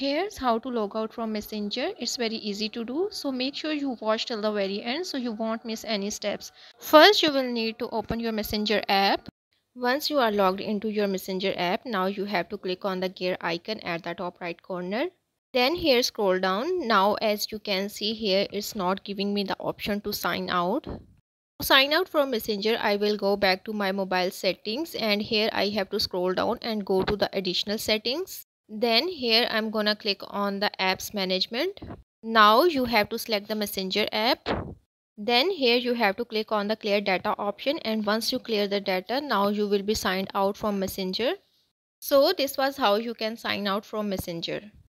here's how to log out from messenger. It's very easy to do. So make sure you watch till the very end so you won't miss any steps. First you will need to open your messenger app. Once you are logged into your messenger app now you have to click on the gear icon at the top right corner. Then here scroll down. Now as you can see here it's not giving me the option to sign out. Sign out from messenger i will go back to my mobile settings and here i have to scroll down and go to the additional settings then here i'm gonna click on the apps management. Now you have to select the messenger app. Then here you have to click on the clear data option and once you clear the data now you will be signed out from messenger. So this was how you can sign out from messenger